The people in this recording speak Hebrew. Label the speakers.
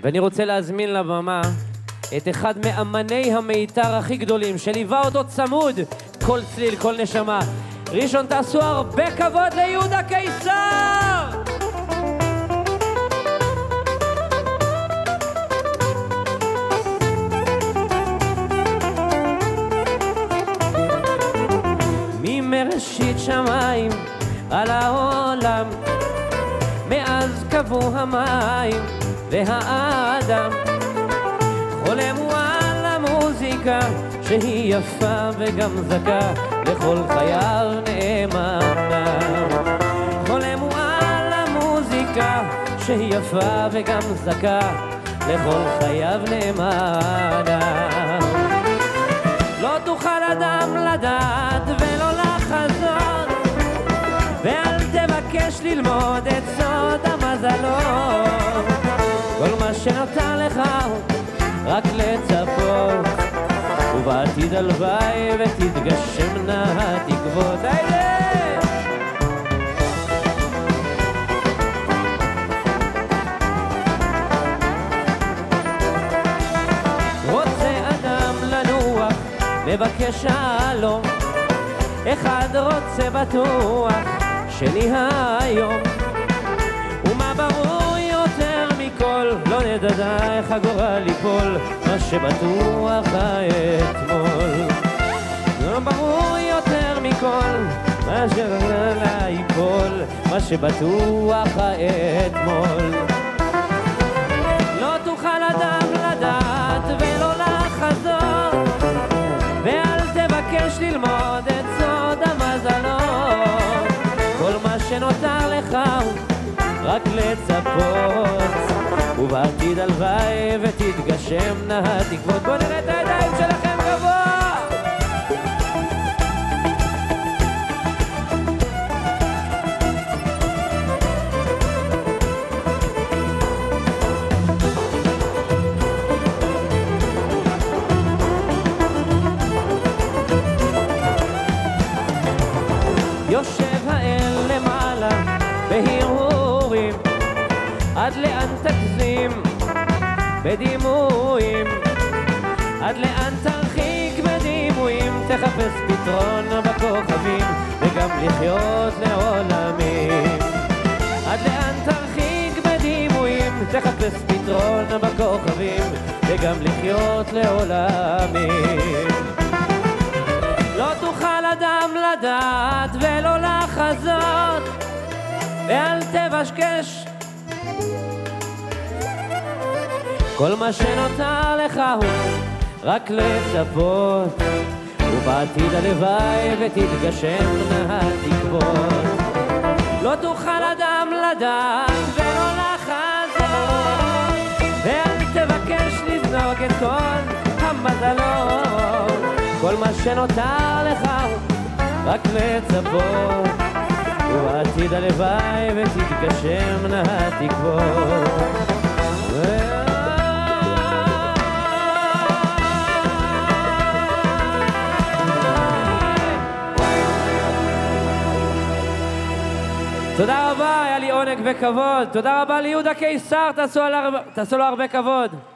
Speaker 1: ואני רוצה להזמין לבמה את אחד מאמני המיתר הכי גדולים, שליווה אותו צמוד, כל צליל, כל נשמה. ראשון, תעשו הרבה כבוד ליהודה קיסר! מראשית שמיים על העולם מאז קבעו המים והאדם חולם על המוזיקה שהיא יפה וגם זכה לכל חייו נאמנה. חולם על המוזיקה שהיא יפה וגם זכה לכל חייו נאמנה. לא תוכל אדם לדעת ולא לחזות ואל תבקש ללמוד את סוד המזלות שנותר לך רק לצפות. ובעתיד הלוואי ותתגשמנה התקוות. לנוח, מבקש שלום. אחד רוצה בטוח, שני היום איך הגורל ייפול, מה שבטוח האתמול. לא ברור יותר מכל, מה שהגורל ייפול, מה שבטוח האתמול. לא תוכל אדם לדעת ולא לחזות, ואל תבקש ללמוד את סוד המזלות. כל מה שנותר לך רק לצפות, ובעתיד הלוואי ותתגשמנה התקוות. בואו נראה את הידיים שלכם עד לאן תגזים בדימויים? עד לאן תרחיק בדימויים? תחפש פתרון בכוכבים וגם לחיות לעולמים. עד לאן תרחיק בדימויים? תחפש פתרון בכוכבים וגם לחיות לעולמים. לא תוכל אדם לדעת ולא לחזות ואל תבשקש כל מה שנותר לך הוא רק לצפות ובעתיד הלוואי ותתגשמנה התקוות לא תוכל אדם לדעת ולא לחזות ואל תבקש לבדוק את כל המזלות. כל מה שנותר לך הוא רק לצפות ובעתיד הלוואי ותתגשמנה התקוות תודה רבה, היה לי עונג וכבוד. תודה רבה ליהודה קיסר, תעשו לו הרבה כבוד.